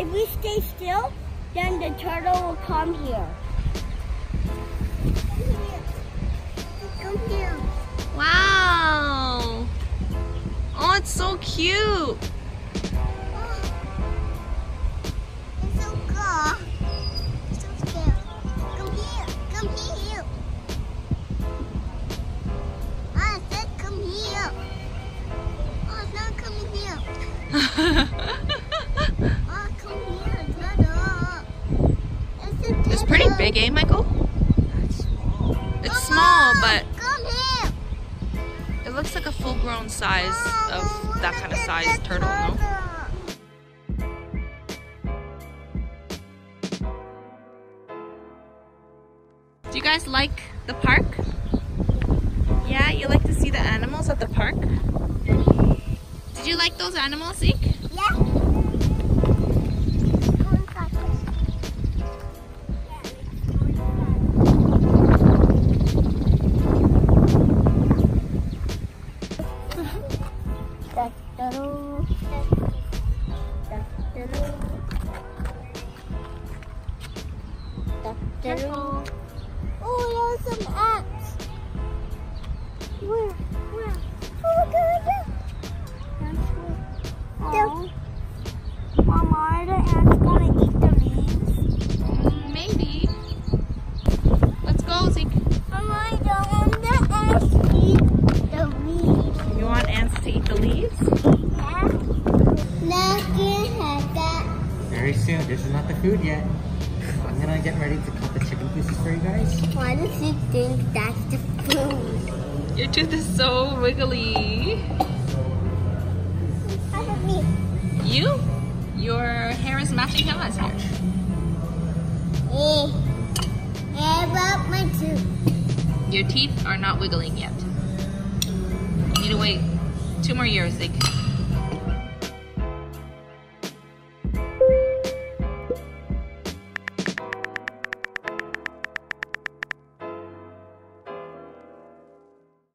if we stay still, then the turtle will come here. It's so cute. Oh. It's so cool. So scared. Come here. Come here. I said come here. Oh, it's not coming here. Oh, come here. It's, it's pretty big, eh, Michael? It looks like a full-grown size of that kind of size turtle, no? Do you guys like the park? Yeah, you like to see the animals at the park? Did you like those animals, Ziek? Da-da-doo. Da-da-doo. Da-da-doo. Oh, there's some ants. Where? Where? Oh, look at that. Very soon. This is not the food yet. I'm gonna get ready to cut the chicken pieces for you guys. Why does he think that's the food? Your tooth is so wiggly. How about me? You? Your hair is matching Emma's hair. Eh. How about my tooth? Your teeth are not wiggling yet. You need to wait two more years, Ziek.